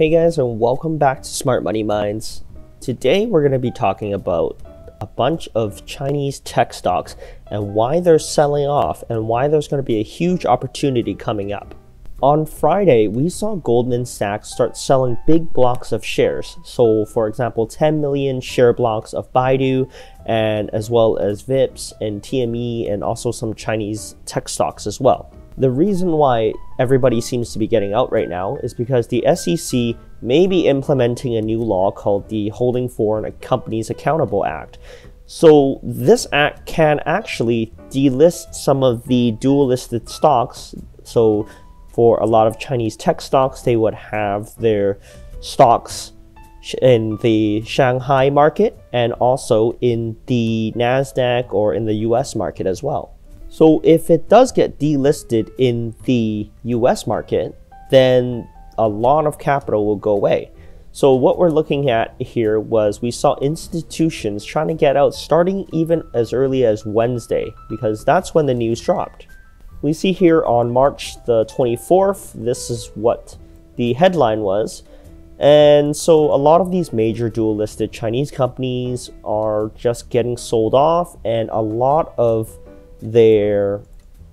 Hey guys, and welcome back to Smart Money Minds. Today we're going to be talking about a bunch of Chinese tech stocks and why they're selling off and why there's going to be a huge opportunity coming up. On Friday, we saw Goldman Sachs start selling big blocks of shares. So, for example, 10 million share blocks of Baidu, and as well as VIPs and TME, and also some Chinese tech stocks as well. The reason why everybody seems to be getting out right now is because the SEC may be implementing a new law called the Holding Foreign Companies Accountable Act. So, this act can actually delist some of the dual listed stocks. So, for a lot of Chinese tech stocks, they would have their stocks in the Shanghai market and also in the NASDAQ or in the US market as well. So if it does get delisted in the US market, then a lot of capital will go away. So what we're looking at here was we saw institutions trying to get out starting even as early as Wednesday because that's when the news dropped. We see here on March the 24th, this is what the headline was. And so a lot of these major dual listed Chinese companies are just getting sold off, and a lot of their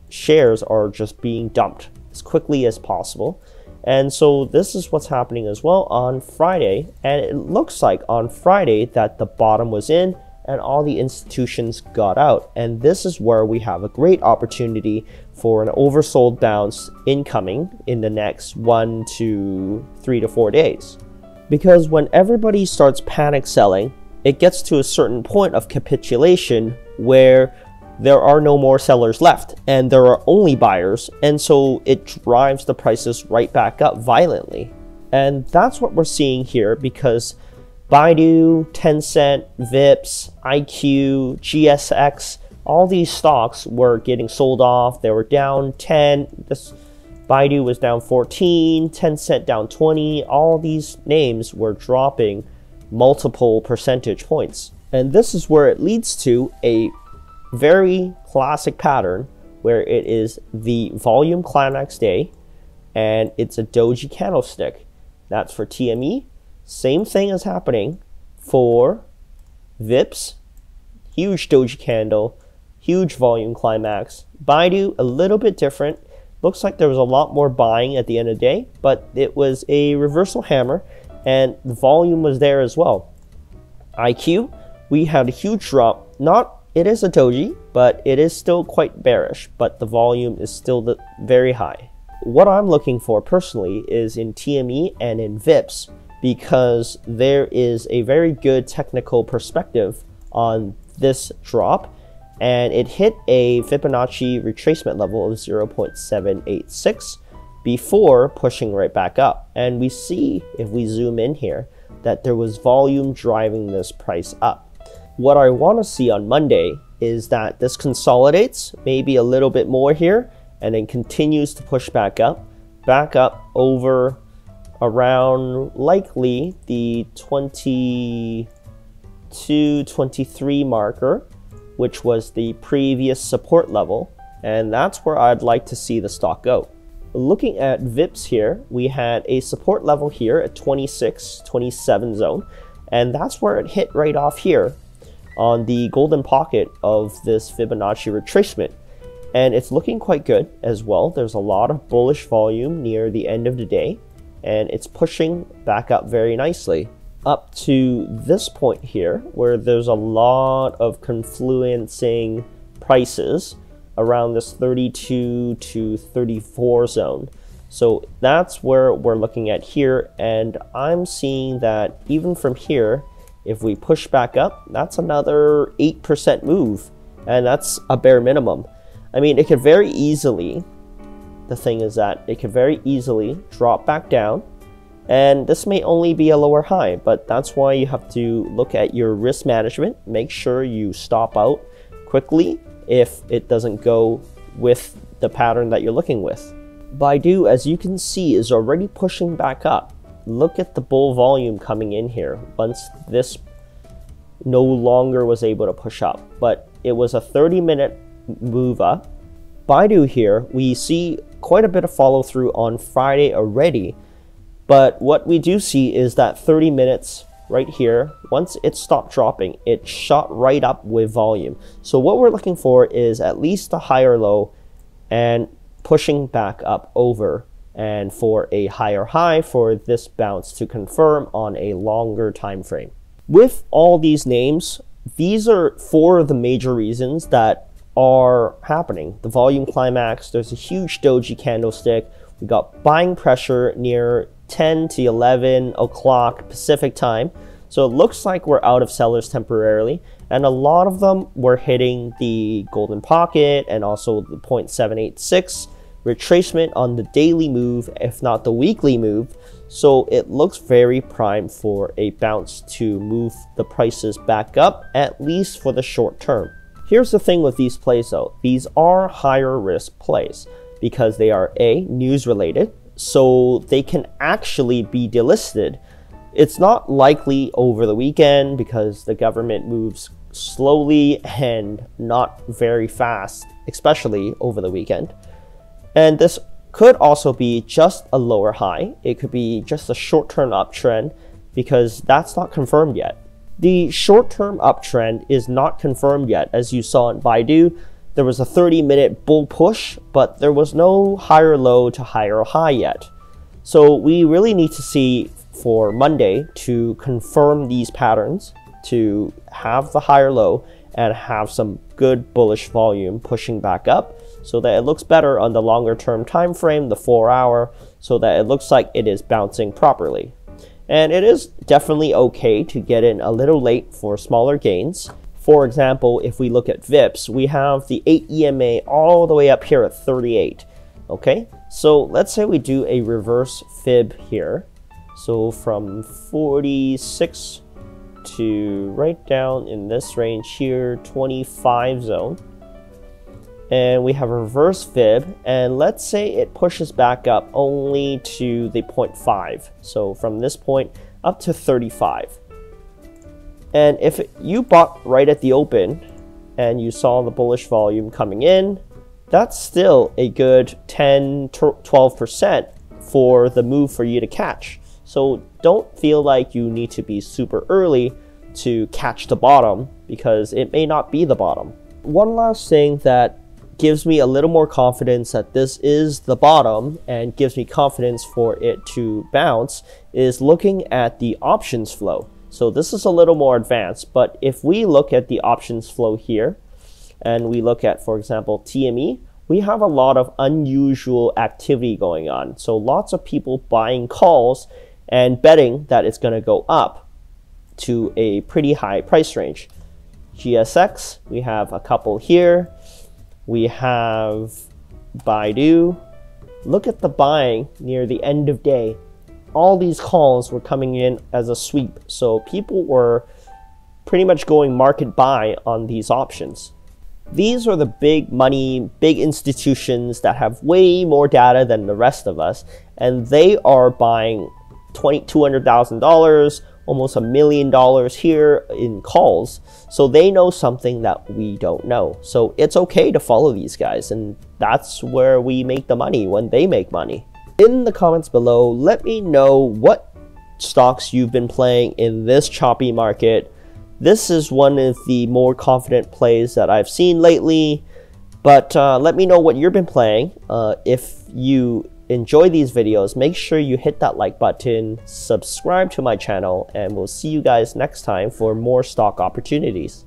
shares are just being dumped as quickly as possible. And so this is what's happening as well on Friday. And it looks like on Friday that the bottom was in and all the institutions got out. And this is where we have a great opportunity for an oversold bounce incoming in the next one to three to four days. Because when everybody starts panic selling, it gets to a certain point of capitulation where there are no more sellers left and there are only buyers, and so it drives the prices right back up violently. And that's what we're seeing here because Baidu, Tencent, Vips, IQ, GSX, all these stocks were getting sold off. They were down 10. This Baidu was down 14, Tencent down 20. All these names were dropping multiple percentage points. And this is where it leads to a very classic pattern where it is the volume climax day and it's a doji candlestick. That's for TME. Same thing is happening for VIPs. Huge doji candle, huge volume climax. Baidu, a little bit different. Looks like there was a lot more buying at the end of the day, but it was a reversal hammer and the volume was there as well. IQ, we had a huge drop, not it is a doji, but it is still quite bearish, but the volume is still very high. What I'm looking for personally is in TME and in VIPs because there is a very good technical perspective on this drop and it hit a Fibonacci retracement level of 0.786 before pushing right back up. And we see, if we zoom in here, that there was volume driving this price up. What I want to see on Monday is that this consolidates maybe a little bit more here and then continues to push back up, back up over around likely the 22, 23 marker, which was the previous support level. And that's where I'd like to see the stock go. Looking at VIPs here, we had a support level here at 26, 27 zone. And that's where it hit right off here on the golden pocket of this Fibonacci retracement. And it's looking quite good as well. There's a lot of bullish volume near the end of the day, and it's pushing back up very nicely up to this point here, where there's a lot of confluencing prices around this 32 to 34 zone. So that's where we're looking at here, and I'm seeing that even from here, if we push back up, that's another 8% move, and that's a bare minimum. I mean, it could very easily, the thing is that it could very easily drop back down, and this may only be a lower high, but that's why you have to look at your risk management. Make sure you stop out quickly if it doesn't go with the pattern that you're looking with. Baidu, as you can see, is already pushing back up look at the bull volume coming in here once this no longer was able to push up. But it was a 30 minute move up. Baidu here, we see quite a bit of follow through on Friday already. But what we do see is that 30 minutes right here, once it stopped dropping, it shot right up with volume. So what we're looking for is at least a higher low and pushing back up over and for a higher high for this bounce to confirm on a longer time frame. With all these names, these are four of the major reasons that are happening. The volume climax, there's a huge doji candlestick, we got buying pressure near 10 to 11 o'clock Pacific time. So it looks like we're out of sellers temporarily. And a lot of them were hitting the golden pocket and also the 0.786 retracement on the daily move, if not the weekly move. So it looks very prime for a bounce to move the prices back up, at least for the short term. Here's the thing with these plays though. These are higher risk plays because they are A, news related, so they can actually be delisted. It's not likely over the weekend because the government moves slowly and not very fast, especially over the weekend. And this could also be just a lower high. It could be just a short-term uptrend because that's not confirmed yet. The short-term uptrend is not confirmed yet. As you saw in Baidu, there was a 30-minute bull push, but there was no higher low to higher high yet. So we really need to see for Monday to confirm these patterns, to have the higher low and have some good bullish volume pushing back up so that it looks better on the longer term time frame, the four hour, so that it looks like it is bouncing properly. And it is definitely okay to get in a little late for smaller gains. For example, if we look at VIPs, we have the 8 EMA all the way up here at 38. Okay, so let's say we do a reverse fib here. So from 46 to right down in this range here, 25 zone. And we have a reverse fib and let's say it pushes back up only to the 0.5 so from this point up to 35 and if you bought right at the open and you saw the bullish volume coming in that's still a good 10 12% for the move for you to catch so don't feel like you need to be super early to catch the bottom because it may not be the bottom one last thing that gives me a little more confidence that this is the bottom and gives me confidence for it to bounce is looking at the options flow. So this is a little more advanced, but if we look at the options flow here and we look at, for example, TME, we have a lot of unusual activity going on. So lots of people buying calls and betting that it's going to go up to a pretty high price range. GSX, we have a couple here we have Baidu. Look at the buying near the end of day. All these calls were coming in as a sweep, so people were pretty much going market buy on these options. These are the big money, big institutions that have way more data than the rest of us, and they are buying $200,000 almost a million dollars here in calls. So they know something that we don't know. So it's okay to follow these guys, and that's where we make the money when they make money. In the comments below, let me know what stocks you've been playing in this choppy market. This is one of the more confident plays that I've seen lately. But uh, let me know what you've been playing. Uh, if you enjoy these videos, make sure you hit that like button, subscribe to my channel, and we'll see you guys next time for more stock opportunities.